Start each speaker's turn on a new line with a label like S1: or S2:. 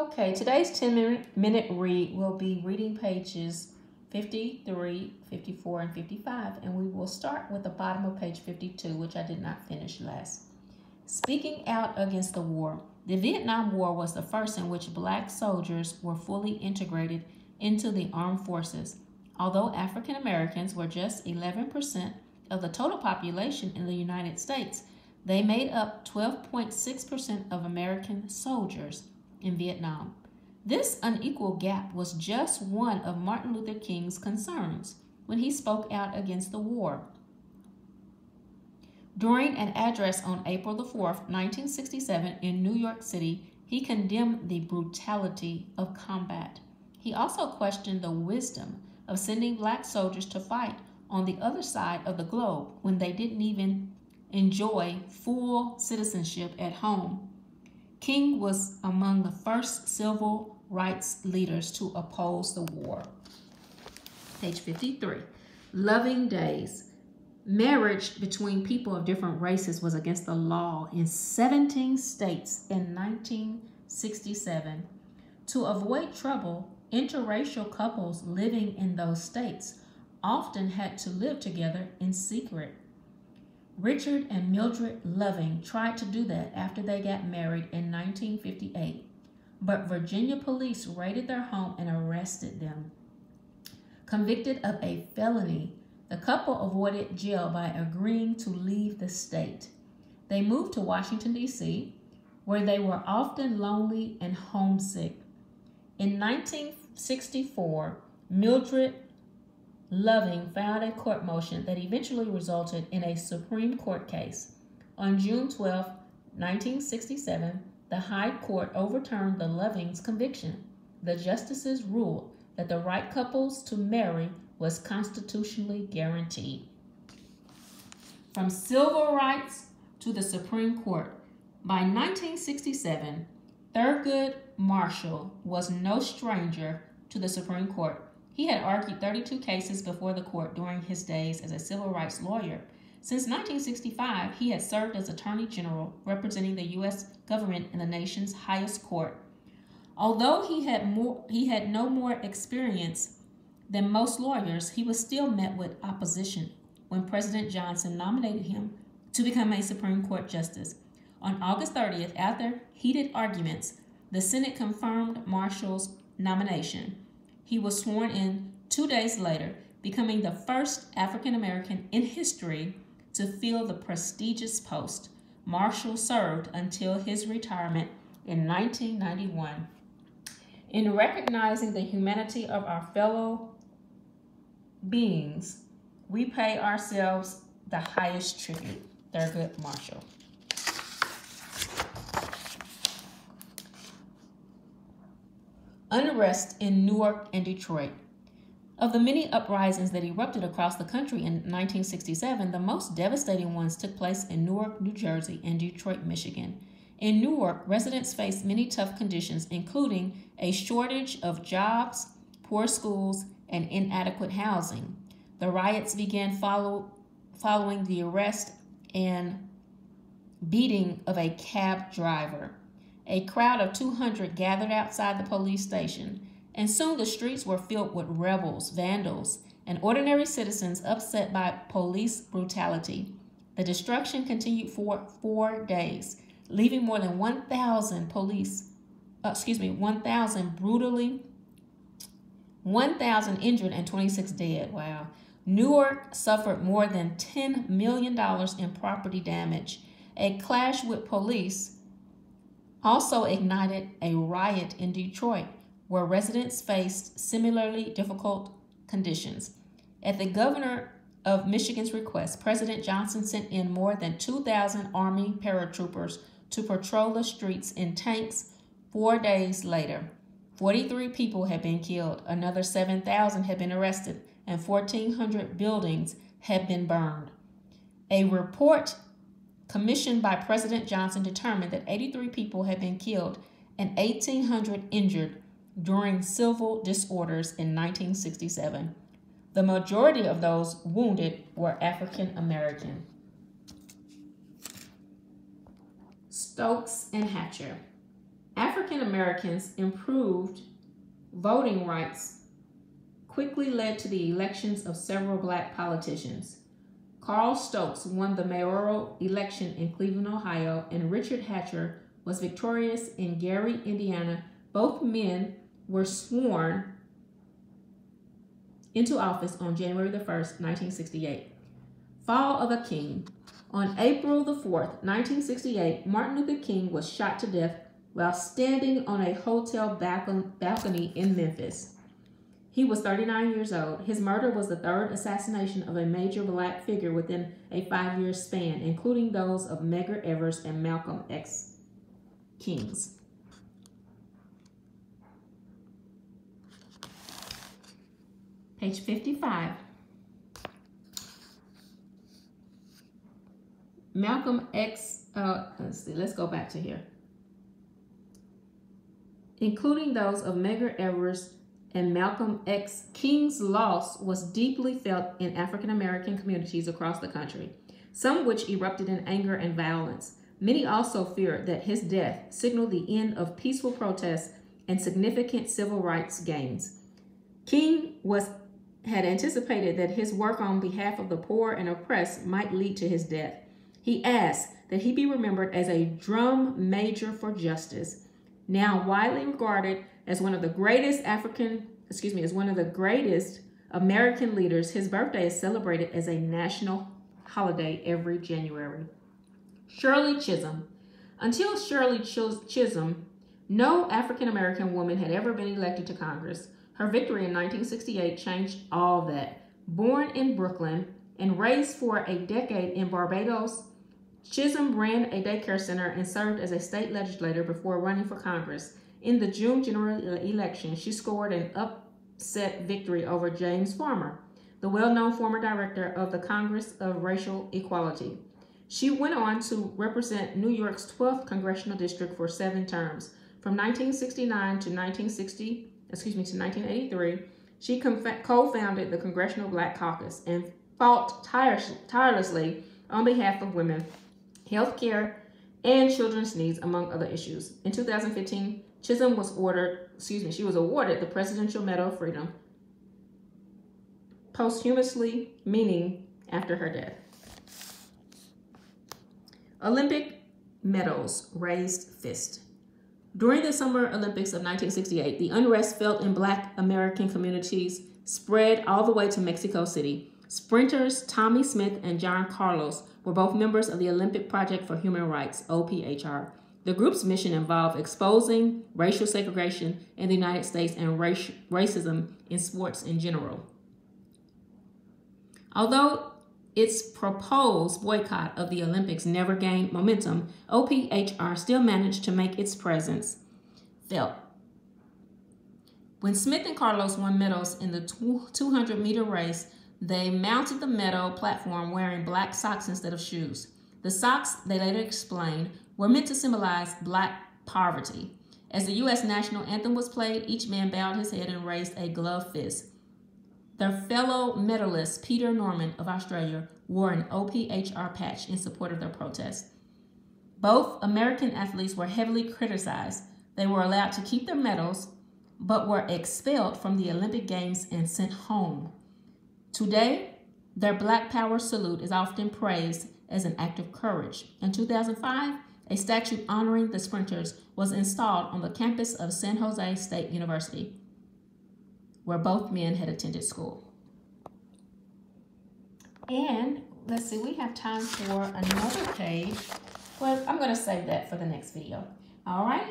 S1: Okay, today's 10 minute read will be reading pages 53, 54, and 55, and we will start with the bottom of page 52, which I did not finish last. Speaking out against the war. The Vietnam War was the first in which black soldiers were fully integrated into the armed forces. Although African Americans were just 11% of the total population in the United States, they made up 12.6% of American soldiers in Vietnam. This unequal gap was just one of Martin Luther King's concerns when he spoke out against the war. During an address on April the 4th, 1967, in New York City, he condemned the brutality of combat. He also questioned the wisdom of sending black soldiers to fight on the other side of the globe when they didn't even enjoy full citizenship at home. King was among the first civil rights leaders to oppose the war. Page 53. Loving Days. Marriage between people of different races was against the law in 17 states in 1967. To avoid trouble, interracial couples living in those states often had to live together in secret. Richard and Mildred Loving tried to do that after they got married in 1958, but Virginia police raided their home and arrested them. Convicted of a felony, the couple avoided jail by agreeing to leave the state. They moved to Washington, D.C., where they were often lonely and homesick. In 1964, Mildred Loving filed a court motion that eventually resulted in a Supreme Court case. On June 12, 1967, the High Court overturned the Lovings' conviction. The justices ruled that the right couples to marry was constitutionally guaranteed. From civil rights to the Supreme Court, by 1967, Thurgood Marshall was no stranger to the Supreme Court. He had argued 32 cases before the court during his days as a civil rights lawyer. Since 1965, he had served as Attorney General, representing the U.S. government in the nation's highest court. Although he had, more, he had no more experience than most lawyers, he was still met with opposition when President Johnson nominated him to become a Supreme Court justice. On August 30th, after heated arguments, the Senate confirmed Marshall's nomination. He was sworn in two days later, becoming the first African American in history to fill the prestigious post. Marshall served until his retirement in 1991. In recognizing the humanity of our fellow beings, we pay ourselves the highest tribute. Thurgood Marshall. Unrest in Newark and Detroit. Of the many uprisings that erupted across the country in 1967, the most devastating ones took place in Newark, New Jersey, and Detroit, Michigan. In Newark, residents faced many tough conditions, including a shortage of jobs, poor schools, and inadequate housing. The riots began follow, following the arrest and beating of a cab driver. A crowd of 200 gathered outside the police station, and soon the streets were filled with rebels, vandals, and ordinary citizens upset by police brutality. The destruction continued for four days, leaving more than 1,000 police, uh, excuse me, 1,000 brutally, 1,000 injured and 26 dead. Wow. Newark suffered more than $10 million in property damage. A clash with police also ignited a riot in Detroit where residents faced similarly difficult conditions. At the governor of Michigan's request, President Johnson sent in more than 2,000 Army paratroopers to patrol the streets in tanks four days later. 43 people had been killed, another 7,000 had been arrested, and 1,400 buildings had been burned. A report commissioned by President Johnson determined that 83 people had been killed and 1,800 injured during civil disorders in 1967. The majority of those wounded were African American. Stokes and Hatcher. African Americans improved voting rights quickly led to the elections of several black politicians. Carl Stokes won the mayoral election in Cleveland, Ohio, and Richard Hatcher was victorious in Gary, Indiana. Both men were sworn into office on January the 1st, 1968. Fall of a King. On April the 4th, 1968, Martin Luther King was shot to death while standing on a hotel balcony in Memphis. He was 39 years old. His murder was the third assassination of a major black figure within a five year span, including those of Medgar Evers and Malcolm X. Kings. Page 55. Malcolm X, uh, let's see, let's go back to here. Including those of Medgar Evers and Malcolm X. King's loss was deeply felt in African American communities across the country, some which erupted in anger and violence. Many also feared that his death signaled the end of peaceful protests and significant civil rights gains. King was had anticipated that his work on behalf of the poor and oppressed might lead to his death. He asked that he be remembered as a drum major for justice, now widely regarded as one of the greatest African, excuse me, as one of the greatest American leaders. His birthday is celebrated as a national holiday every January. Shirley Chisholm. Until Shirley Chisholm, no African American woman had ever been elected to Congress. Her victory in 1968 changed all that. Born in Brooklyn and raised for a decade in Barbados, Chisholm ran a daycare center and served as a state legislator before running for Congress. In the June general election, she scored an upset victory over James Farmer, the well known former director of the Congress of Racial Equality. She went on to represent New York's 12th congressional district for seven terms. From 1969 to 1960, excuse me, to 1983, she co-founded the Congressional Black Caucus and fought tirelessly on behalf of women, health care, and children's needs, among other issues. In 2015, Chisholm was ordered, excuse me, she was awarded the Presidential Medal of Freedom posthumously, meaning after her death. Olympic medals raised fist. During the Summer Olympics of 1968, the unrest felt in Black American communities spread all the way to Mexico City. Sprinters Tommie Smith and John Carlos were both members of the Olympic Project for Human Rights, OPHR. The group's mission involved exposing racial segregation in the United States and race, racism in sports in general. Although its proposed boycott of the Olympics never gained momentum, OPHR still managed to make its presence felt. When Smith and Carlos won medals in the 200 meter race, they mounted the medal platform wearing black socks instead of shoes. The socks, they later explained, were meant to symbolize black poverty. As the U.S. national anthem was played, each man bowed his head and raised a gloved fist. Their fellow medalist, Peter Norman of Australia, wore an OPHR patch in support of their protest. Both American athletes were heavily criticized. They were allowed to keep their medals, but were expelled from the Olympic Games and sent home. Today, their Black Power salute is often praised as an act of courage. In 2005, a statue honoring the sprinters was installed on the campus of San Jose State University where both men had attended school. And let's see, we have time for another page. Well, I'm going to save that for the next video. All right.